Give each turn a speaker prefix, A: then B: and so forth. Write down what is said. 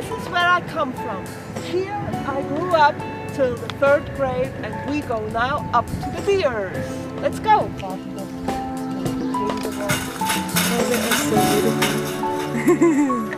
A: This is where I come from. Here I grew up till the third grade and we go now up to the beers. Let's go.
B: Oh, that is so beautiful.